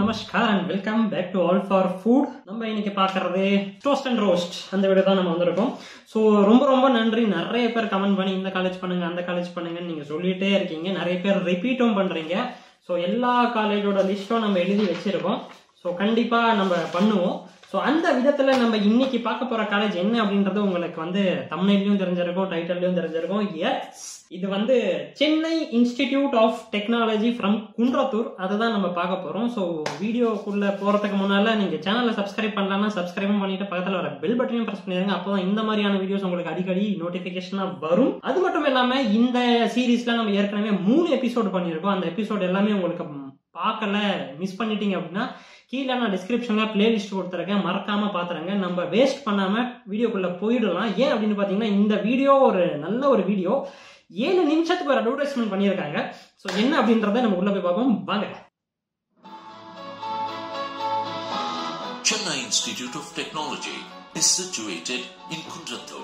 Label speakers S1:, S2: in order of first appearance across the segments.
S1: Namaskar and welcome back to all for food நம்ம இன்னைக்கு பார்க்கறது டோஸ்ட் அண்ட் ரோஸ்ட் அந்த வீடு தான் நம்ம வந்திருக்கோம். ஸோ ரொம்ப ரொம்ப நன்றி. நிறைய பேர் கமெண்ட் பண்ணி இந்த காலேஜ் பண்ணுங்க அந்த காலேஜ் பண்ணுங்கன்னு நீங்க சொல்லிட்டே இருக்கீங்க. நிறைய பேர் ரிப்பீட்டும் பண்றீங்க. ஸோ எல்லா காலேஜோட லிஸ்ட்டும் நம்ம எழுதி வச்சிருக்கோம். ஸோ கண்டிப்பா நம்ம பண்ணுவோம். ஸோ அந்த விதத்தில் நம்ம இன்னைக்கு பார்க்க போகிற காலேஜ் என்ன அப்படின்றது உங்களுக்கு வந்து தமிழ்லையும் தெரிஞ்சிருக்கும் டைட்டில்லையும் தெரிஞ்சிருக்கும். எஸ் இது வந்து Chennai Institute of Technology from Kundrathur. அதை தான் நம்ம பார்க்க போகிறோம் ஸோ வீடியோக்குள்ள போகிறதுக்கு முன்னால் நீங்கள் சேனலை சப்ஸ்கிரைப் பண்ணலன்னா சப்ஸ்கிரைபும் பண்ணிட்டு பக்கத்தில் வர பெல் பட்டனையும் ப்ரெஸ் பண்ணிடுங்க. அப்போதான் இந்த மாதிரியான வீடியோஸ் உங்களுக்கு அடிக்கடி நோட்டிஃபிகேஷனாக வரும். அது மட்டும் இல்லாமல் இந்த சீரீஸில் நம்ம ஏற்கனவே மூணு எபிசோடு பண்ணியிருக்கோம். அந்த எபிசோட் எல்லாமே உங்களுக்கு பார்க்கல மிஸ் பண்ணிட்டீங்க அப்படின்னா கீழே நான் டிஸ்கிரிப்ஷன்ல பிளேலிஸ்ட் கொடுத்துருக்கேன். மறக்காம பாத்துருங்க. நம்ம வேஸ்ட் பண்ணாம வீடியோக்குள்ள போயிடலாம். ஏன் அப்படின்னு பாத்தீங்கன்னா இந்த வீடியோ ஒரு நல்ல ஒரு வீடியோ ஏழு நிமிஷத்துக்கு ஒரு அட்வர்டைஸ்மெண்ட் பண்ணியிருக்காங்க. ஸோ என்ன அப்படின்றத நம்ம உள்ள போய் பார்ப்போம். வாங்க.
S2: Chennai Institute of Technology is situated in Kundrathur,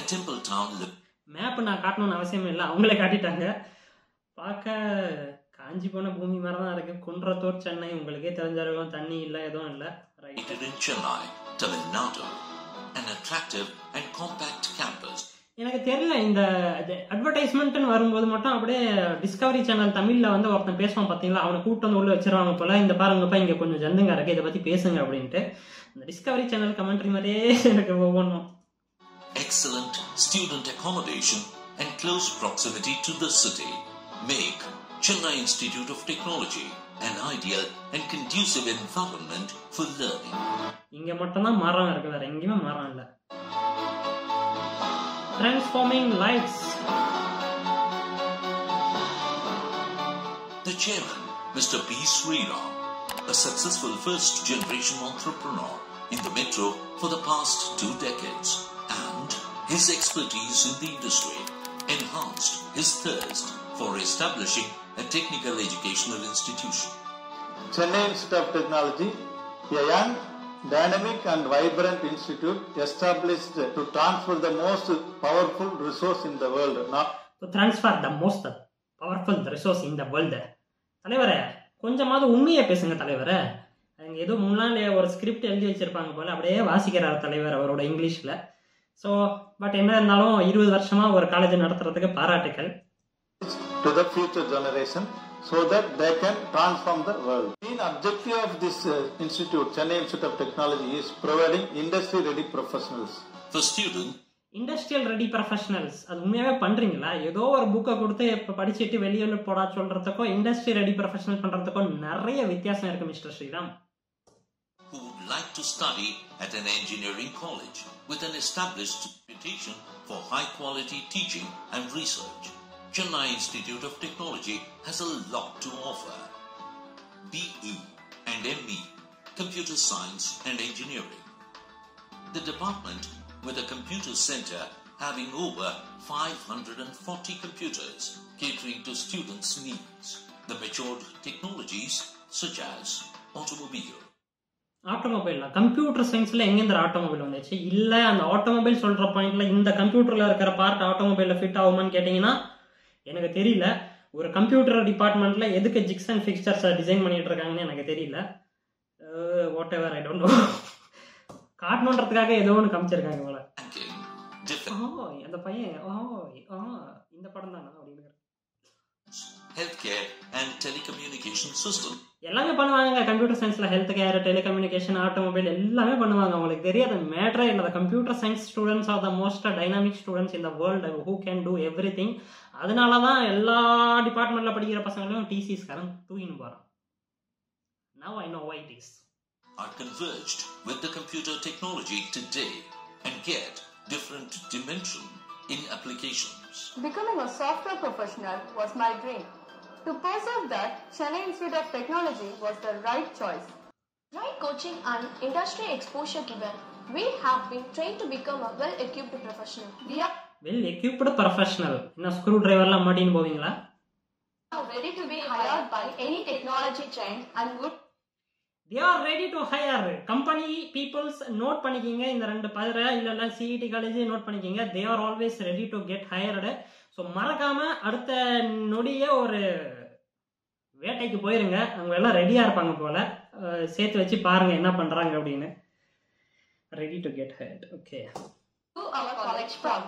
S2: a temple town.
S1: Map நான் காட்டணும்னு அவசியம் இல்லை. அவங்களே காட்டிட்டாங்க. பார்க்க காஞ்சி போன பூமி மாதிரி தான் இருக்கு. குன்றத்தூர் சென்னை உங்களுக்கே தெரிஞ்சிருக்கும் தண்ணி இல்லை எதுவும் இல்லை. எனக்கு தெரியல இந்த அட்வர்டைஸ்மெண்ட்னு வரும்போது மட்டும் அப்படியே டிஸ்கவரி சேனல் தமிழ்ல வந்து ஒருத்தன் பேசுவான் பாத்தீங்களா? அவனை கூப்பிட்டு வந்து உள்ள வச்சிருவாங்க போல. இந்த பாருங்கப்பா இங்க கொஞ்சம் ஜந்துங்க இருக்கு. இதை பத்தி பேசுங்க அப்படின்ட்டு. இந்த டிஸ்கவரி சேனல் கமெண்ட்ரி மாதிரியே எனக்கு ஒவ்வொன்றும்.
S2: Excellent student accommodation and close proximity to the city. Make Chennai Institute of Technology an ideal and conducive environment for learning.
S1: இங்க மட்டும்தான் மரம் இருக்கு வேற எங்கேயுமே மரம் இல்ல transforming lives
S2: The chairman, Mr. P. Sriram, a successful first generation entrepreneur in the metro for the past two decades, and his expertise in the industry enhanced his thirst for establishing a technical educational institution.
S3: Chennai Institute of Technology, a young, dynamic and vibrant institute established to transfer the most powerful resource in the world. Now,
S1: to transfer the most powerful resource in the world தலைவரே கொஞ்சமாவது உண்மையை பேசுங்க தலைவரே அங்கே ஏதோ முன்னாள் ஒரு script எழுதி வச்சிருப்பாங்க போல அப்படியே வாசிக்கிறார் தலைவர் அவரோட இங்கிலீஷில் ஸோ பட் என்ன இருந்தாலும் இருபது வருஷமா ஒரு காலேஜ் நடத்துறதுக்கு பாராட்டுக்கள்
S3: to the future generation so that they can transform the world. Main objective of this uh, institute, Chennai Institute of Technology, is providing industry-ready professionals.
S2: For students,
S1: industrial ready professionals அது உண்மையாவே பண்றீங்களா ஏதோ ஒரு புக்கை கொடுத்து இப்போ படிச்சுட்டு வெளியில போடா சொல்றதுக்கோ இண்டஸ்ட்ரி ரெடி ப்ரொஃபஷனல் பண்றதுக்கோ நிறைய வித்தியாசம் இருக்கு mister Sriram
S2: who would like to study at an engineering college with an established reputation for high quality teaching and research. Chennai Institute of Technology has a lot to offer. BE and ME, Computer Science and Engineering. The department with a computer center having over 540 computers catering to students' needs. The matured technologies such as automobile,
S1: automobile computer சயின்ஸ்ல எங்க இந்த automobile வந்துச்சு இல்ல அந்த automobile சொல்ற பாயிண்ட்ல இந்த கம்ப்யூட்டர்ல இருக்கிற பார்ட் ஆட்டோமொபைல்ல ஃபிட் ஆகுமான்னு கேட்டீங்கன்னா எனக்கு தெரியல. ஒரு கம்ப்யூட்டர் டிபார்ட்மெண்ட்ல எதுக்கு ஜிக்ஸ் அண்ட் ஃபிக்ஸ்டர்ஸை டிசைன் பண்ணிட்டு இருக்காங்கன்னு எனக்கு தெரியல. Whatever I don't know காட்டணுன்றதுக்காக ஏதோ ஒன்று காமிச்சிருக்காங்க போல. ஓ அந்த பையன் ஓ ஓ இந்த படம் தானா அப்படின்னு.
S2: Healthcare, and telecommunication system.
S1: எல்லாமே பண்ணுவாங்க கம்ப்யூட்டர் சயின்ஸ்ல ஹெல்த் கேர் டெலிகம்யூனிகேஷன் ஆட்டோமொபைல் எல்லாமே பண்ணுவாங்க. உங்களுக்கு தெரியாது. மேட்டரே இல்லை. Computer science students are the most dynamic students இந்த world who can do everything அதனால தான் எல்லா டிபார்ட்மெண்ட்ல படிக்கிற பசங்களும் டிசிஸ் கரண்ட் தூக்கின்னு போறான். Now I know why it is
S2: are converged with the computer technology today and get different dimension in applications.
S4: Becoming a software professional was my dream. To pursue that, Chennai Institute of Technology was the right choice.
S5: Right coaching and industry exposure given, we have been trained to become a well-equipped professional. We are
S1: well equipped professional இன்னும் screw டிரைவர்லாம் மாட்டின்னு போவீங்களா
S5: ready to be hired by any technology trend and would
S1: they are ready to hire company peoples note பண்ணிக்கிங்க இந்த ரெண்டு பதரை இல்ல இல்ல CET college note பண்ணிக்கிங்க they are always ready to get hired so மறக்காம அடுத்த நொடியே ஒரு வேட்டைக்கு போயிருங்க அவங்க எல்லாம் ரெடியாக இருப்பாங்க போல் சேர்த்து வச்சு பாருங்கள் என்ன பண்ணுறாங்க அப்படின்னு ready to get head okay
S4: Do our college proud.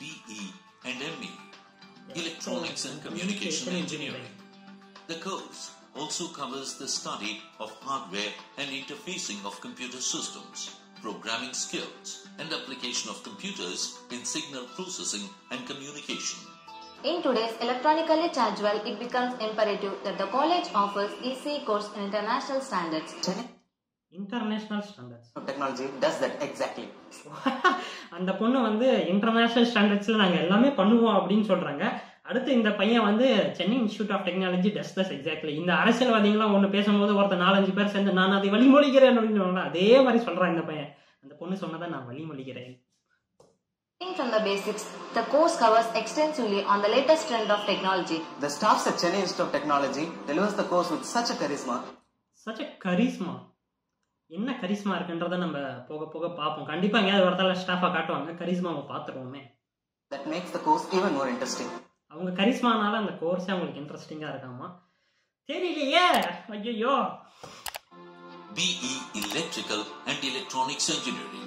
S2: BE and ME, Electronics and Communication Engineering. The course also covers the study of hardware and interfacing of computer systems, programming skills, and application of computers in signal processing and communication.
S6: In today's electronically charged world, it becomes imperative that the college offers EC course in international standards.
S1: International standards
S7: Technology does that exactly.
S1: அந்த பொண்ணு வந்து international ஸ்டாண்டர்ட்ஸில் நாங்கள் எல்லாமே பண்ணுவோம் அப்படின்னு சொல்கிறாங்க அடுத்து இந்த பையன் வந்து Chennai Institute of Technology does thus exactly இந்த அரசியல்வாதிகளாம் ஒன்று பேசும்போது ஒருத்தர் நாலஞ்சு பேர் சேர்ந்து நான் அதை வழிமொழிகிறேன் அப்படின்னு சொல்றாங்க. அதே மாதிரி சொல்கிறான் இந்த பையன். அந்த பொண்ணு சொன்னதை நான் வழிமொழிகிறேன்.
S6: From the basics, the course covers extensively on the latest trend of technology.
S7: The staff at Chennai Institute of Technology delivers the course with such a charisma
S1: such charisma என்ன கரிஸ்மா இருக்குன்றத நம்ம போக போக பார்ப்போம் கண்டிப்பாக எங்கேயாவது ஒரு இடத்துல ஸ்டாஃபாக காட்டுவாங்க கரிஸ்மாவை பார்த்துருவோமே
S7: that makes the course even more interesting.
S1: அவங்க கரிஸ்மானால அந்த கோர்ஸே அவங்களுக்கு இன்ட்ரெஸ்டிங்காக இருக்காமா தெரியலையே ஐயோ
S2: BE Electrical and Electronics Engineering.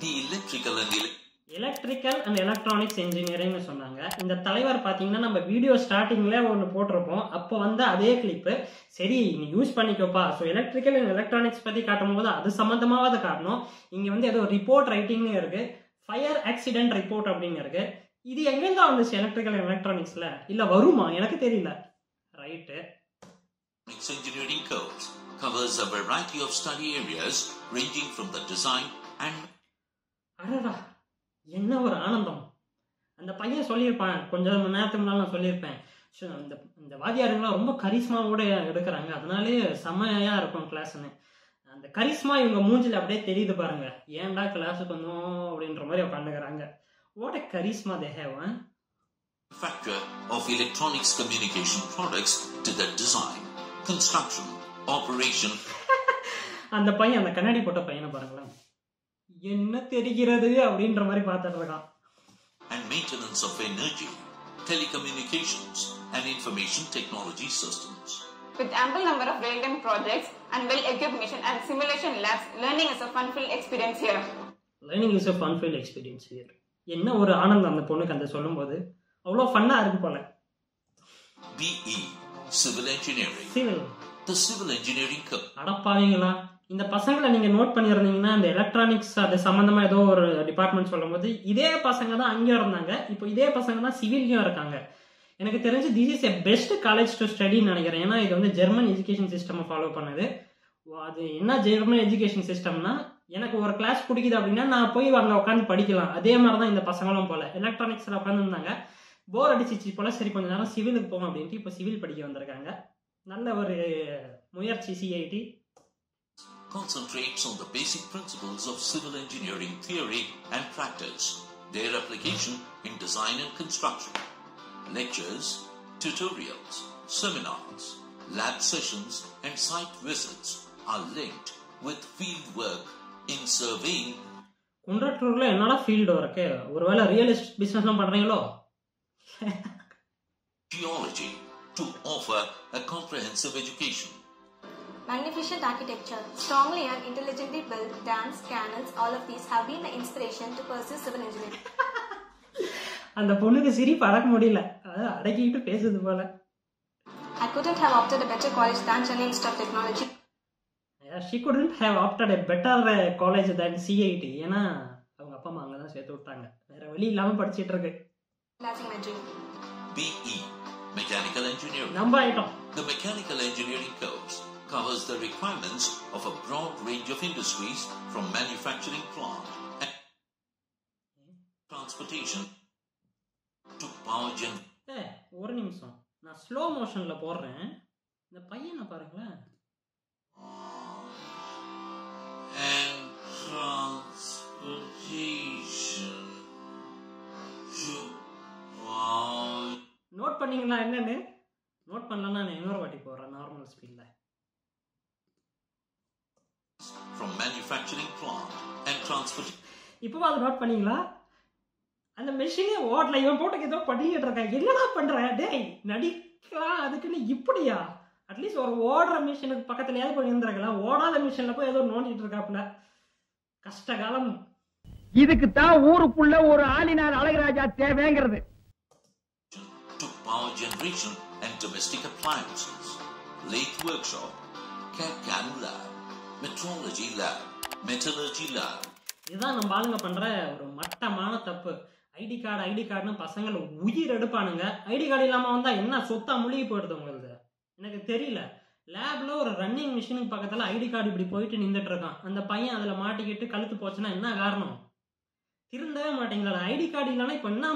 S2: The electrical and ele-
S1: electrical and electronics இன்ஜினியரிங்னு சொன்னாங்க. இந்த தலைவர் பார்த்தீங்கன்னா நம்ம வீடியோ ஸ்டார்டிங்கில் ஒன்று போட்டிருப்போம். அப்போ வந்து அதே கிளிப்பு சரி நீ யூஸ் பண்ணிக்கோப்பா. ஸோ எலக்ட்ரிக்கல் அண்ட் எலக்ட்ரானிக்ஸ் பற்றி காட்டும் போது அது சம்மந்தமாவது காட்டணும். இங்கே வந்து ஏதோ ரிப்போர்ட் ரைட்டிங்னு இருக்கு. ஃபயர் ஆக்சிடென்ட் ரிப்போர்ட் இருக்கு. இது எங்கேருந்து வந்துச்சு எலக்ட்ரிக்கல் அண்ட் எலக்ட்ரானிக்ஸில் இல்லை வருமா? எனக்கு தெரியல.
S2: Right Engineering course covers a variety of study areas ranging from the design and
S1: அடடா. என்ன ஒரு ஆனந்தம்? அந்த பையன் சொல்லியிருப்பான். கொஞ்சம் மணி நேரத்துக்கு முன்னால் நான் சொல்லியிருப்பேன். இந்த இந்த வாத்தியாருங்களாம் ரொம்ப கரிஸ்மாவோட எடுக்கிறாங்க. அதனாலே செம்மையா இருக்கும் கிளாஸ்னு அந்த கரிஸ்மா இவங்க மூஞ்சில அப்படியே தெரியுது பாருங்க. ஏன்டா கிளாஸுக்கு வந்தோம் அப்படின்ற மாதிரி உட்காந்துக்கிறாங்க. ஓட charisma they have
S2: manufacture of electronics communication products to the design, construction, operation,
S1: அந்த பையன் அந்த கண்ணாடி போட்ட பையனை பாருங்களேன். என்ன தெரிகிறது அப்படின்ற மாதிரி பார்த்துட்டு இருக்கான்
S2: and maintenance of energy, telecommunications, and information technology systems.
S4: With ample number of real-time projects and well-equipped mission and simulation labs, learning is a fun-filled experience here.
S1: Learning is a fun-filled experience here என்ன ஒரு ஆனந்தம் அந்த பொண்ணுக்கு அந்த சொல்லும்போது அவ்வளோ ஃபன்னாக இருக்கு போல
S2: BE Civil Engineering.
S1: Civil
S2: The civil engineering course
S1: அடப்பாவீங்களா இந்த பசங்களை நீங்கள் நோட் பண்ணியிருந்தீங்கன்னா இந்த எலக்ட்ரானிக்ஸ் அது சம்மந்தமாக ஏதோ ஒரு டிபார்ட்மெண்ட் சொல்லும்போது இதே பசங்க தான் அங்கேயும் இருந்தாங்க. இப்போ இதே பசங்க தான் சிவில்லையும் இருக்காங்க. எனக்கு தெரிஞ்சு this is a best college to ஸ்டடின்னு நினைக்கிறேன். ஏன்னா இது வந்து ஜெர்மன் எஜுகேஷன் சிஸ்டம் ஃபாலோ பண்ணுது. அது என்ன ஜெர்மன் எஜுகேஷன் சிஸ்டம்னா எனக்கு ஒரு கிளாஸ் பிடிக்குது அப்படின்னா நான் போய் அங்கே உட்காந்து படிக்கலாம். அதே மாதிரி தான் இந்த பசங்களும் போல. எலக்ட்ரானிக்ஸில் உட்காந்துருந்தாங்க போர் அடிச்சிச்சு போல. சரி கொஞ்ச நேரம் சிவிலுக்கு போகும் அப்படின்ட்டு இப்போ சிவில் படிக்க வந்திருக்காங்க. நல்ல ஒரு முயற்சி CIT
S2: concentrates on the basic principles of civil engineering theory and practice, their application in design and construction. Lectures, tutorials, seminars, lab sessions, and site visits are linked with field work in surveying
S1: குன்றத்தூரில் என்னடா field work ஒருவேளை real estate பிஸ்னஸ்லாம் பண்ணுறீங்களோ
S2: geology to offer a comprehensive education.
S5: Magnificent architecture, strongly and intelligently built dams, canals, all of these have been the inspiration to pursue civil engineering.
S1: அந்த பொண்ணுக்கு சிரிப்பு அடக்க முடியல அதாவது அடக்கிக்கிட்டு பேசுது போல
S5: I couldn't have opted a better college than Chennai Institute of Technology.
S1: She couldn't have opted a better college than CIT ஏன்னா அவங்க அப்பா அம்மா அங்கே தான் சேர்த்து விட்டாங்க வேற வழி இல்லாமல் படிச்சிட்டு இருக்கு
S5: Realizing my dream.
S2: BE Mechanical Engineering.
S1: நம்ம ஆயிட்டோம்
S2: The mechanical engineering course covers the requirements of a broad range of industries from manufacturing plant and transportation to power gen.
S1: ஒரு நிமிஷம் நான் ஸ்லோ மோஷனில் போடுறேன் இந்த பையனை பாருங்களேன்
S2: and transportation to power
S1: note பண்ணீங்களா என்னன்னு நோட் பண்ணலன்னா நான் இன்னொரு வாட்டி போடுறேன் நார்மல் ஸ்பீடில்
S2: from manufacturing plant and transportation.
S1: இப்போ அதை நோட் பண்ணீங்களா? அந்த மெஷினே ஓடல இவன் போட்டு ஏதோ பண்ணிக்கிட்டு இருக்கான். என்னடா பண்ற? டேய் நடிக்கலாம் அதுக்குன்னு இப்படியா? அட்லீஸ்ட் ஒரு ஓடுற மிஷினுக்கு பக்கத்துலயாவது போய் இருந்திருக்கலாம். ஓடாத மிஷின்ல போய் ஏதோ நோண்டிட்டு இருக்காப்புல கஷ்ட காலம்.
S8: இதுக்கு தான் ஊருக்குள்ள ஒரு ஆளினார் அழகராஜா தேவைங்கிறது.
S2: To power generation and domestic appliances, lathe workshop, CAD-CAM lab, metrology lab metallurgy lab
S1: இதுதான் நம்ம ஆளுங்க பண்ற ஒரு மட்டமான தப்பு. ஐடி கார்டு ஐடி கார்டுன்னு பசங்களை உயிர் எடுப்பானுங்க. ஐடி கார்டு இல்லாமல் வந்தால் என்ன சொத்தா முழுகி போயிடுது உங்களுக்கு? எனக்கு தெரியல. லேப்ல ஒரு ரன்னிங் மிஷினுக்கு பக்கத்தில் ஐடி கார்டு இப்படி போயிட்டு நின்றுட்டு இருக்கான். அந்த பையன் அதில் மாட்டிக்கிட்டு கழுத்து போச்சுன்னா என்ன காரணம்? திருந்தவே மாட்டீங்களா ஐடி கார்டு இல்லைன்னா இப்போ என்ன?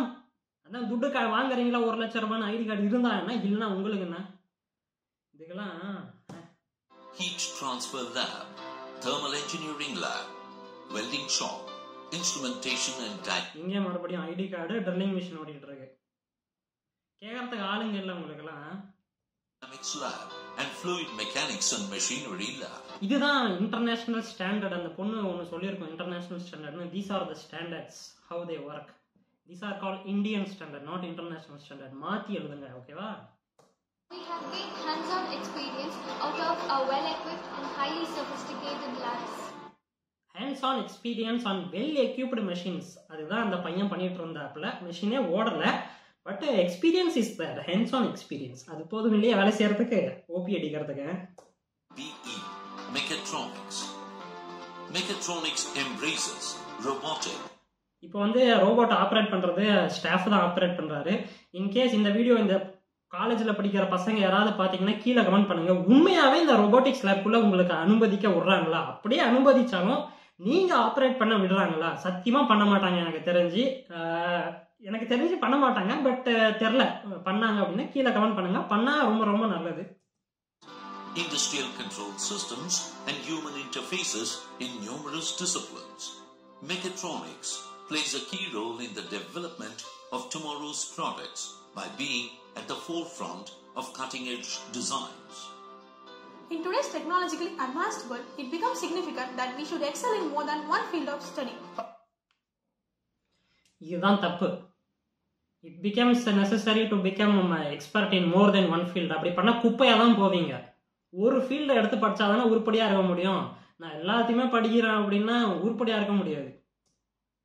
S1: அதான் துட்டு கா வாங்குறீங்களா? ஒரு லட்ச ரூபான்னு ஐடி கார்டு இருந்தா என்ன? இல்லைன்னா உங்களுக்கு என்ன? இதுக்கெல்லாம்
S2: heat transfer lab, thermal engineering lab, welding shop, instrumentation and
S1: இங்கே மறுபடியும் ஐடி கார்டு ட்ரில்லிங் மிஷின் ஓடிட்டு இருக்கு. கேட்கறதுக்கு ஆளுங்க இல்லை உங்களுக்கெல்லாம்.
S2: Dynamics lab, and fluid mechanics and machinery lab.
S1: இதுதான் இன்டர்நேஷனல் ஸ்டாண்டர்ட் அந்த பொண்ணு ஒன்று சொல்லியிருக்கோம் international ஸ்டாண்டர்ட்னு these are the standards how they work these are call Indian standard not international standard மாற்றி எழுதுங்க ஓகேவா
S9: We have gained hands-on experience out of our well-equipped and highly sophisticated labs.
S1: Hands on experience on well equipped machines அதுதான் அந்த பையன் பண்ணிட்டு இருந்தாப்புல. மெஷினே ஓடல. But experience is that hands on experience அது போதும் இல்லையா வேலை செய்யறதுக்கு? ஓபி அடிக்கிறதுக்கு.
S2: BE, mechatronics. Mechatronics embraces robotic,
S1: இப்போ வந்து ரோபோட் ஆப்ரேட் பண்ணுறது ஸ்டாஃப் தான் ஆப்ரேட் பண்ணுறாரு இன்கேஸ் இந்த வீடியோ இந்த காலேஜில் படிக்கிற பசங்க யாராவது பார்த்தீங்கன்னா கீழே கமெண்ட் பண்ணுங்க. உண்மையாகவே இந்த ரோபோட்டிக்ஸ் லேப்குள்ளே உங்களுக்கு அனுமதிக்க விட்றாங்களா? அப்படியே அனுமதிச்சாலும் நீங்கள் ஆப்ரேட் பண்ண விடுறாங்களா? சத்தியமாக பண்ண மாட்டாங்க எனக்கு தெரிஞ்சு. எனக்கு தெரிஞ்சு பண்ண மாட்டாங்க. பட் தெரில. பண்ணாங்க அப்படின்னா கீழே கமெண்ட் பண்ணுங்க. பண்ணால் ரொம்ப ரொம்ப நல்லது.
S2: Industrial control systems, and human interfaces in numerous disciplines. Mechatronics plays a key role in the development of tomorrow's products by being at the forefront of cutting edge designs.
S5: In today's technologically advanced world, it becomes significant that we should excel in more than one field of study.
S1: இதுதான் தப்பு it becomes necessary to become expert in more than one field அப்படி பண்ணால் குப்பையாக தான் போவீங்க ஒரு ஃபீல்டை எடுத்து படிச்சாதானே உருப்படியாக இருக்க முடியும் நான் எல்லாத்தையுமே படிக்கிறேன் அப்படின்னா உருப்படியாக இருக்க முடியாது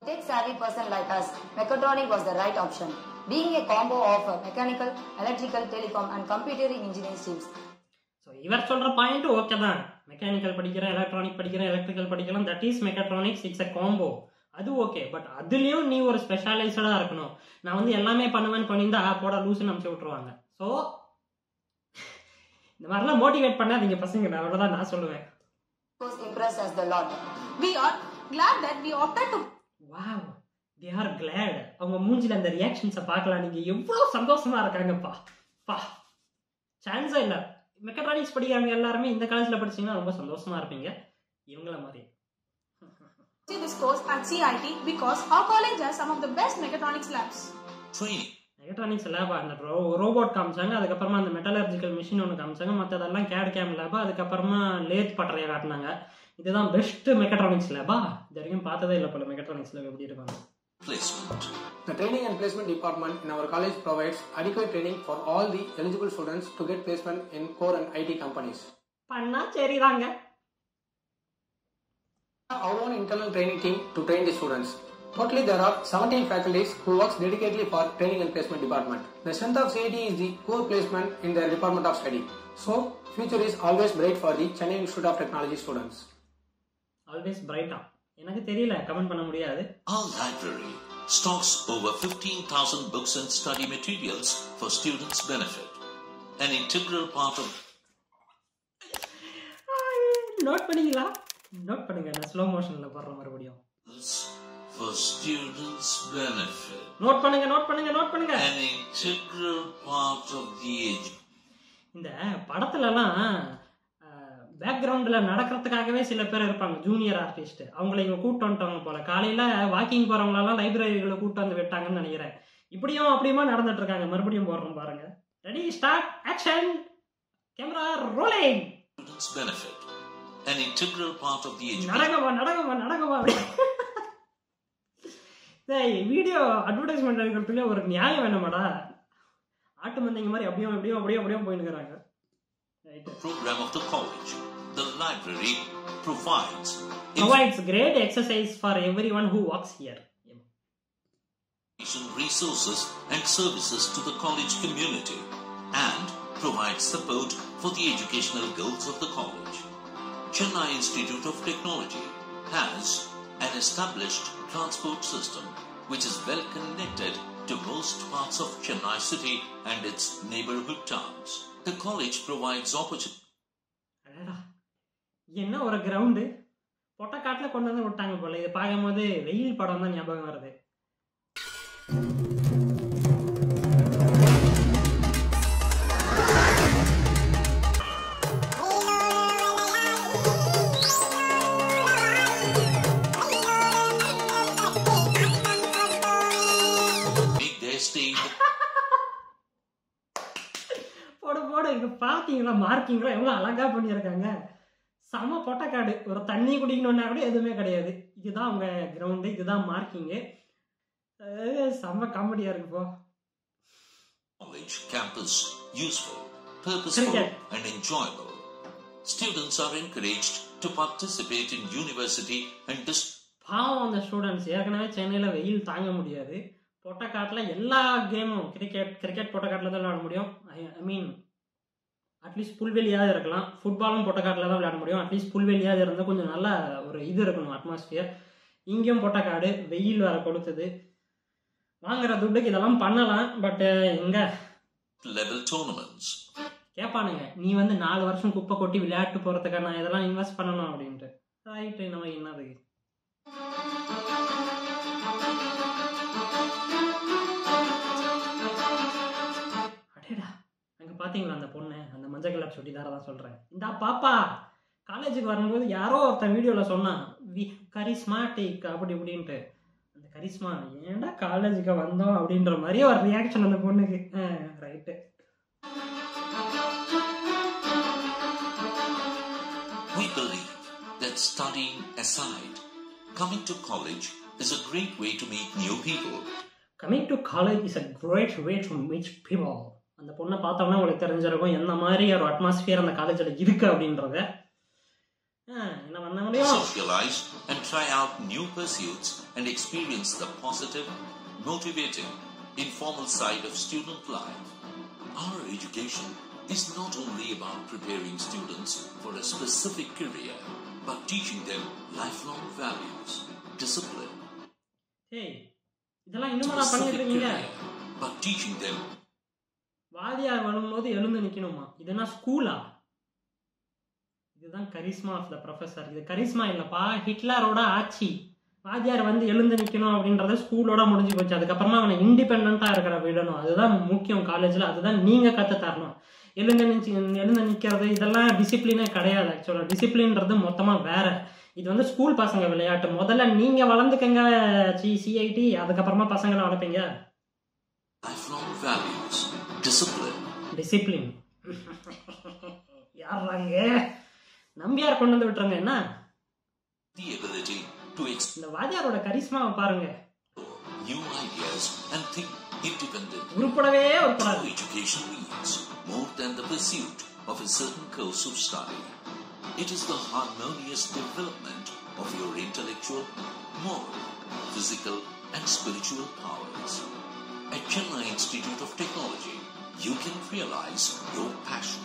S10: Tech-savvy person like us, mechatronic was the right option. Being a combo of uh, mechanical, electrical, telecom and computer engineering streams,
S1: so இவர் சொல்கிற பாயிண்ட் ஓகே தான். மெக்கானிக்கல் படிக்கிறேன் எலக்ட்ரானிக் படிக்கிறேன் எலக்ட்ரிக்கல் படிக்கலாம். That is mechatronics it's a combo அது okay but அதுலேயும் நீ ஒரு ஸ்பெஷலைஸ்டாக இருக்கணும். நான் வந்து எல்லாமே பண்ணுவேன்னு பண்ணியிருந்தா போட லூசுன்னு அனுப்பிச்சு விட்ருவாங்க ஸோ இந்த மாதிரிலாம் மோட்டிவேட் பண்ணாதீங்க பசங்க. நான் அவ்வளோதான் நான் சொல்லுவேன்.
S10: Was
S1: தே ஆர் கிளாட் அவங்க மூஞ்சில அந்த ரியாக்ஷன்ஸை பார்க்கலாம். நீங்க எவ்வளோ சந்தோஷமா இருக்காங்கப்பா. பா. சான்ஸே இல்லை. மெக்கட்ரானிக்ஸ் படிக்கிறாங்க எல்லாருமே இந்த காலேஜில் படிச்சீங்கன்னா ரொம்ப சந்தோஷமா இருப்பீங்க. இவங்கள மாதிரி.
S5: See this course at CIT because our college has some of the best mechatronics labs.
S2: Training
S1: mechatronics lab அந்த ரோ ரோபோட் காமிச்சாங்க. அதுக்கப்புறமா அந்த மெட்டலர்ஜிக்கல் மிஷின் ஒன்று காமிச்சாங்க. மற்றதெல்லாம் கேட் கேம் லேபா அதுக்கப்புறமா லேத் பட்டறையை காட்டினாங்க. இதுதான் பெஸ்ட் மெக்கட்ரானிக்ஸ் லேபா இது வரைக்கும் பார்த்ததே இல்லை போல மெக்கட்ரானிக்ஸ் லேப் எப்படி இருப்பாங்க
S2: placement.
S11: The training and placement department in our college provides adequate training for all the eligible students to get placement in core and IT companies.
S1: பண்ணா சரிதாங்க
S11: Our own internal training team to train the students. Totally, there are 17 faculties who works dedicatedly for training and placement department. The strength of CIT is the core placement in their department of study. So, future is always bright for the Chennai Institute of Technology students.
S1: Always பிரைட்டா எனக்கு தெரியல comment பண்ண முடியாது
S2: Our library stocks over 15,000 books and study materials for students' benefit. An integral part of
S1: note பண்ணீங்களா note பண்ணுங்க நான் slow மோஷன்ல போடுற மறுபடியும்
S2: for students' benefit.
S1: நோட் பண்ணுங்க நோட் பண்ணுங்க நோட் பண்ணுங்க
S2: An integral part of the age.
S1: இந்த படத்துலலாம் பேக்ரவுண்ட்ல நடக்கிறதுக்காகவே சில பேர் இருப்பாங்க ஜூனியர் ஆர்டிஸ்ட் அவங்கள இவங்க கூட்டு வந்துட்டாங்க போல. காலையில வாக்கிங் போறவங்களெல்லாம் லைப்ரரிகளை கூட்டு வந்து விட்டாங்கன்னு நினைக்கிறேன். இப்படியும் அப்படியுமா நடந்துட்டு இருக்காங்க. மறுபடியும் போடுறோம் பாருங்க. Ready start action camera
S2: rolling benefit. An integral part of the education.
S1: Video advertisement எடுக்கிறதுல ஒரு நியாயம் வேணுமாடா ஆட்டு மந்தைங்க மாதிரி அப்படியும் அப்படியும் அப்படியும் அப்படியும் போயின்னு இருக்கிறாங்க.
S2: Program of the college. The library provides
S1: provides great exercise for everyone who works here.
S2: resources and services to the college community and provides support for the educational goals of the college. Chennai Institute of Technology has an established transport system which is well connected to most parts of Chennai city and its neighborhood towns. The college provides opportunities
S1: என்ன ஒரு ground பொட்டக்காட்டில் கொண்டு வந்து விட்டாங்க போல இதை பார்க்கும்போது வெயில் படம் தான் ஞாபகம் வருது இங்க பாத்தீங்களா மார்க்கிங்களா எவ்வளவு அழகா பண்ணியிருக்காங்க. செம பொட்டக்காடு. ஒரு தண்ணி குடிக்கணும்னா கூட எதுவுமே கிடையாது. இதுதான் உங்க கிரவுண்டு இதுதான் மார்க்கிங்கு செம்ம காமெடியா இருக்கு போ.
S2: College campus useful, purposeful,
S1: Cricket.
S2: and enjoyable. Students are encouraged to participate in university and dis-
S1: பாவம் அந்த ஸ்டூடெண்ட்ஸ் ஏற்கனவே சென்னையில் வெயில் தாங்க முடியாது. பொட்டக்காட்டில் எல்லா கேமும் கிரிக்கெட் கிரிக்கெட் பொட்டக்காட்டில் தான் விளையாட முடியும். ஐ மீன் அட்லீஸ்ட் புல்வெளியாவது இருக்கலாம். ஃபுட்பாலும் பொட்டக்காட்டில் தான் விளையாட முடியும். அட்லீஸ்ட் புல்வெளியாவது இருந்தால் கொஞ்சம் நல்ல ஒரு இது இருக்கணும் அட்மாஸ்பியர் இங்கேயும் பொட்டக்காடு வெயில் வேற கொடுத்தது வாங்குற துட்டுக்கு இதெல்லாம் பண்ணலாம் பட் எங்க. கேட்பானுங்க நீ வந்து நாலு வருஷம் குப்பை கொட்டி விளையாட்டு போகிறதுக்காக நான் இதெல்லாம் இன்வெஸ்ட் பண்ணணும் அப்படின்ட்டு. ரைட்டு நம்ம என்னது? அங்க பாத்தீங்களா அந்த பொண்ணு? அந்த மஞ்சள் கலர் சுடிதார தான் சொல்றேன். இந்தா பாப்பா காலேஜுக்கு வரும்போது யாரோ ஒருத்தன் வீடியோல சொன்னான். வி கரிஸ்மாட்டிக் அப்படி இப்படின்ட்டு. அந்த கரிஸ்மா ஏன்டா காலேஜுக்கு வந்தோம் அப்படின்ற மாதிரி ஒரு ரியாக்ஷன் அந்த பொண்ணுக்கு. Right
S2: We believe that studying aside, coming to college is a great way to meet new people.
S1: Coming to college is a great way to meet people அந்த பொண்ணை பார்த்தோம்னா உங்களுக்கு தெரிஞ்சிருக்கும் என்ன மாதிரி ஒரு அட்மாஸ்பியர் அந்த காலேஜில் இருக்கு அப்படின்றத ஆ, என்ன பண்ண முடியும்
S2: Socialize and try out new pursuits and experience the positive, motivating, informal side of student life. Our education is not only about preparing students for a specific career, but teaching them lifelong values, discipline,
S1: ஏய் இதெல்லாம் இன்னுமா நான் பண்ணிட்டு இருக்கீங்க
S2: but teaching them
S1: வாதியார் வரும்போது எழுந்து நிற்கணுமா இதுனா ஸ்கூலா இதுதான் கரிஸ்மா ஆஃப் த ப்ரொஃபசர் இது கரிஸ்மா இல்லைப்பா ஹிட்லரோட ஆட்சி. வாத்தியார் வந்து எழுந்து நிற்கணும் அப்படின்றத ஸ்கூலோட முடிஞ்சு போச்சு. அதுக்கப்புறமா அவனை இண்டிபெண்ட்டாக இருக்கிற விடணும். அதுதான் முக்கியம் காலேஜில் அதுதான் நீங்கள் கற்று தரணும். எழுந்து நிச்சு எழுந்து நிற்கிறது இதெல்லாம் டிசிப்ளினே கிடையாது. ஆக்சுவலாக டிசிப்ளின்றது மொத்தமாக வேற. இது வந்து ஸ்கூல் பசங்க விளையாட்டு. முதல்ல நீங்கள் வளர்ந்துக்கங்க சி சிஐடி அதுக்கப்புறமா பசங்களை வளர்ப்பீங்க.
S2: lifelong values, discipline,
S1: discipline யாராங்க Nambiar கொண்டு வந்து விட்டுருங்க என்ன
S2: the ability to explore
S1: இந்த வாத்தியாரோட கரிஸ்மாவை பாருங்க
S2: new ideas and think independently.
S1: உருப்படவே உருப்படாது
S2: True education means more than the pursuit of a certain course of study. It is the harmonious development of your intellectual, moral, physical, and spiritual powers. At Chennai Institute of Technology, you can realize your passion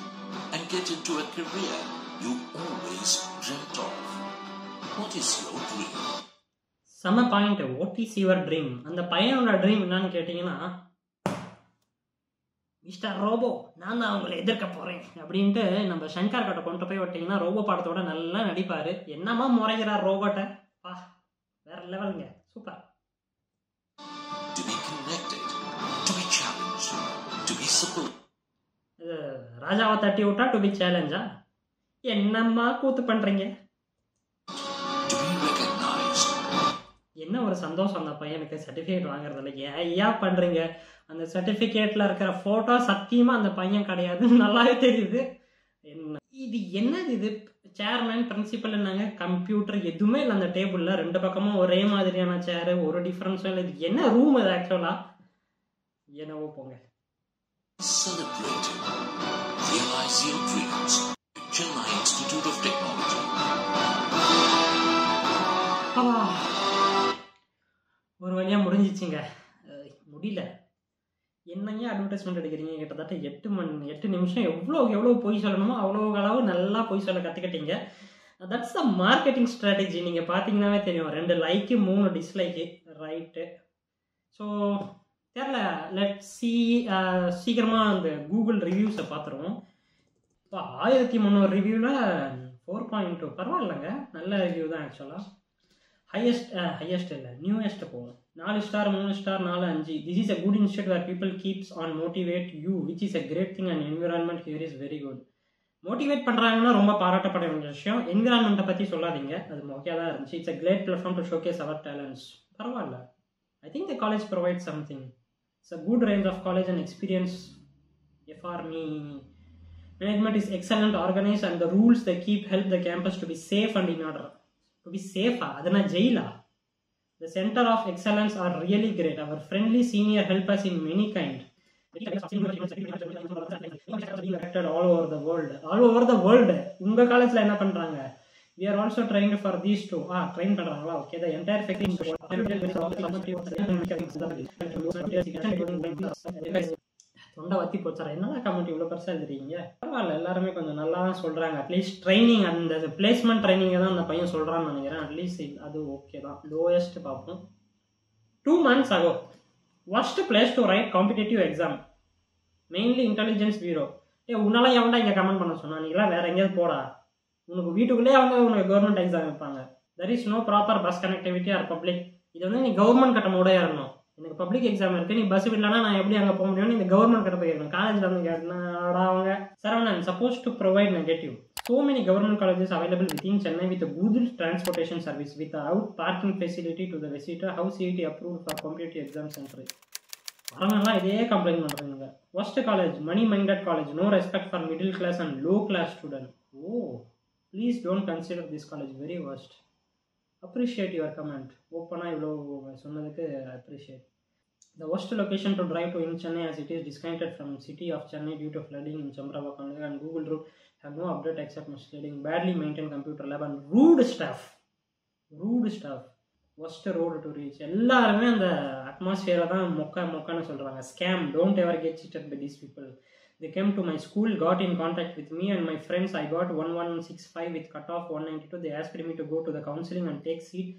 S2: and get into a career you always dreamt of. What is your dream?
S1: செம point what is your dream அந்த பையனோட dream என்னன்னு கேட்டிங்கன்னா mister robot நான் தான் அவங்களை எதிர்க்க போறேன். அப்படின்ட்டு நம்ம சங்கர் கிட்ட கொண்டு போய் விட்டீங்கன்னா ரோபோ படத்தோட நல்லா நடிப்பாரு. என்னமா முறைகிறார் ரோபோட்ட பா வேற லெவலுங்க சூப்பர் ராஜாவை தட்டி விட்டா டு பி சேலஞ்சா என்னம்மா கூத்து பண்றீங்க? என்ன ஒரு சந்தோஷம் அந்த பையனுக்கு? சர்டிஃபிகேட் வாங்குறதுல ஏன் ஐயா பண்றீங்க. அந்த சர்டிஃபிகேட்ல இருக்கிற போட்டோ சத்தியமா அந்த பையன் கிடையாது. நல்லாவே தெரியுது. என்ன? இது என்னது இது? சேர்மேன் பிரின்சிபல் என்னங்க? கம்ப்யூட்டர் எதுவுமே இல்லை அந்த டேபிள்ல ரெண்டு பக்கமும் ஒரே மாதிரியான சேரு ஒரு டிஃபரன்ஸும் இல்லை. இது என்ன ரூம் இது ஆக்சுவலா என்னவோ போங்க.
S2: Celebrate. Realize your dreams. Chennai Institute of Technology.
S1: ஒரு வழியாக முடிஞ்சிச்சுங்க. முடியல. என்னங்க அட்வர்டைஸ்மெண்ட் எடுக்கிறீங்க கிட்டத்தட்ட எட்டு மணி எட்டு நிமிஷம் எவ்வளோ எவ்வளோ பொய் சொல்லணுமோ அவ்வளோ அளவு நல்லா பொய் சொல்ல கற்றுக்கிட்டீங்க தட்ஸ் த மார்க்கெட்டிங் ஸ்ட்ராட்டஜி நீங்கள் பார்த்தீங்கன்னாவே தெரியும். ரெண்டு லைக்கு மூணு டிஸ்லைக்கு ரைட்டு ஸோ தெரில லெட் சி சீக்கிரமாக அந்த கூகுள் ரிவ்யூஸை பார்த்துருவோம் இப்போ ஆயிரத்தி முந்நூறு ரிவ்யூவில் ஃபோர் பாயிண்ட் டூ பரவாயில்லைங்க. நல்ல ரிவ்யூ தான் ஆக்சுவலாக ஹையஸ்ட் ஹையஸ்ட் இல்லை நியூயஸ்ட் போகும். நாலு ஸ்டார் மூணு ஸ்டார் நாலு அஞ்சு. This is a good institute where people keeps on motivate you which is a great thing and environment here is very good motivate பண்ணுறாங்கன்னா ரொம்ப பாராட்டப்பட வேண்டிய விஷயம். என்விரான்மெண்ட்டை பற்றி சொல்லாதீங்க. அது ஓகே தான் இருந்துச்சு. It's a great platform to showcase our talents பரவாயில்ல. I think the college provide something It's a good range of college and experience. For me Management is excellent, organized, and the rules they keep help the campus to be safe and in order. To be safe, adana jaila. The center of excellence are really great. Our friendly senior help us in many kind. All over the world. All over the world. உங்க காலேஜ்ல என்ன பண்றாங்க we are also trying for these two. Ah train பண்றாங்களா okay the entire faculty தொண்டை வத்தி போச்சாரா என்னடா comment இவ்வளோ பெருசாக எழுதுறீங்க பரவாயில்ல எல்லாருமே கொஞ்சம் நல்லா தான் சொல்கிறாங்க அட்லீஸ்ட் ட்ரைனிங் அந்த பிளேஸ்மெண்ட் ட்ரைனிங்கை தான் அந்த பையன் சொல்கிறான்னு நினைக்கிறேன் அட்லீஸ்ட் அது ஓகே தான் லோயஸ்ட் பார்ப்போம் டூ மந்த்ஸ் ஆகும் worst place to write competitive exam mainly intelligence bureau ஏ உன்னால எவன்டா இங்கே கமெண்ட் பண்ண சொன்னா நீங்களாம் வேற எங்கேயாவது போடா உனக்கு வீட்டுக்குள்ளேயே அவங்க உனக்கு கவர்மெண்ட் எக்ஸாம் வைப்பாங்க. There is no proper bus connectivity or public இது வந்து நீ கவர்மெண்ட் கட்ட மூட ஏறணும். எனக்கு பப்ளிக் எக்ஸாம் இருக்கு. நீ பஸ் விடலனா நான் எப்படி அங்கே போக முடியும்னு இந்த கவர்மெண்ட் கிட்ட போயிருக்கணும் காலேஜில் வந்து கேட்டா அவங்க? Saravanan suppose to provide negative so many government colleges available within Chennai with a good service without parking facility to the visitor. How CIT approve for competitive exam centre வரவங்கலாம் இதே கம்ப்ளைண்ட் பண்ணுறாங்க first college money minded college no respect for middle class and low class student oh Please don't consider this college very worst appreciate your comment ஓப்பனாக இவ்வளோ சொன்னதுக்கு appreciate The worst location to drive to in Chennai as it is disconnected from city of Chennai due to flooding in Chambravakkam and Google Route have no update except misleading, badly maintained computer lab and rude staff. Rude staff. Worst road to reach. எல்லாருமே அந்த அட்மாஸ்பியரை தான் மொக்க மொக்கன்னு சொல்கிறாங்க scam don't ever get cheated by these people. They came to my school, got in contact with me and my friends. I got 1165 with cutoff 192. They asked me to go to the counseling and take seat.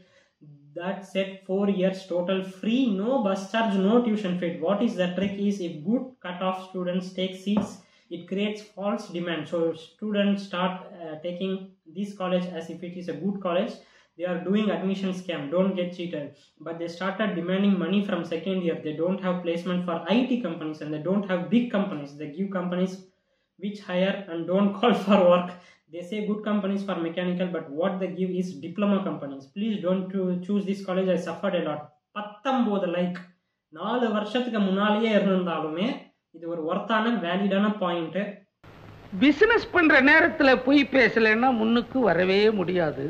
S1: That said, four years total free, no bus charge, no tuition fee. What is the trick is if good cutoff students take seats, it creates false demand. So students start uh, taking this college as if it is a good college. They are doing admission scam. Don't get cheated. But they started demanding money from second year. They don't have placement for IT companies and they don't have big companies. They give companies which hire and don't call for work. They say good companies for mechanical, but what they give is diploma companies. Please don't to- choose this college. I suffered a lot. பத்தொம்போது like நாலு வருஷத்துக்கு முன்னாலேயே இருந்திருந்தாலுமே இது ஒரு ஒர்த்தான வேலிடான point
S8: business பண்ற நேரத்துல பொய் பேசலைன்னா முன்னுக்கு வரவே முடியாது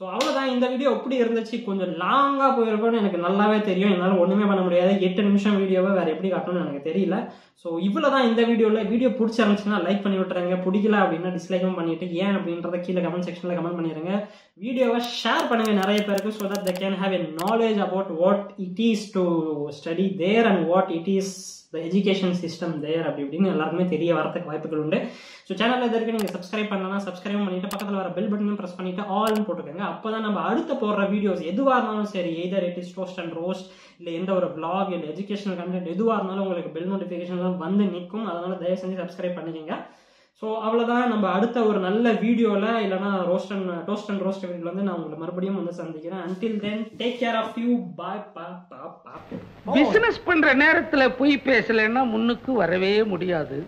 S1: ஸோ அவ்வளோதான் இந்த வீடியோ எப்படி இருந்துச்சு. கொஞ்சம் லாங்காக போயிருக்கோன்னு எனக்கு நல்லாவே தெரியும். என்னால் ஒன்றுமே பண்ண முடியாது. எட்டு நிமிஷம் வீடியோவை வேறு எப்படி காட்டணும்னு எனக்கு தெரியல. ஸோ இவ்வளோ தான் இந்த வீடியோவில் வீடியோ பிடிச்சிருந்துச்சுன்னா லைக் பண்ணி விட்டுருங்க. பிடிக்கல அப்படின்னா டிஸ்லைக்கும் பண்ணிட்டு ஏன் அப்படின்றத கீழே கமெண்ட் செக்ஷனில் கமெண்ட் பண்ணிடுங்க வீடியோவை ஷேர் பண்ணுங்கள் நிறைய பேருக்கு so that the can have a knowledge about what it is to study there and what it is the education system there அப்படி இப்படின்னு எல்லாருக்குமே தெரிய வரதுக்கு வாய்ப்புகள் உண்டு. ஸோ சேனலில் இதற்கு நீங்கள் சப்ஸ்கிரைப் பண்ணலாம் சப்ஸ்கிரைப் பண்ணிட்டு பக்கத்தில் வர பெல் பட்டனும் ப்ரெஸ் பண்ணிட்டு ஆல்னு போட்டுக்கோங்க. அப்போ தான் நம்ம அடுத்த போடுற வீடியோஸ் எதுவாக இருந்தாலும் சரி either it is toast and roast இல்லை எந்த ஒரு பிளாக் இல்லை எஜுகேஷனல் கண்டென்ட் எதுவாக இருந்தாலும் உங்களுக்கு பெல் நோட்டிஃபிகேஷன் வந்து நிற்கும் அதனால தயவு செஞ்சு சப்ஸ்கிரைப் பண்ணிக்கோங்க. ஸோ அவ்வளோதான் நம்ம அடுத்த ஒரு நல்ல வீடியோவில் இல்லைனா roast and toast and roast வீடியோவில் வந்து நான் உங்களை மறுபடியும் வந்து சந்திக்கிறேன். Until then take care of you bye பா பா பா
S8: பிசினஸ் பண்ற நேரத்துல பொய் பேசலைன்னா முன்னுக்கு வரவே முடியாது.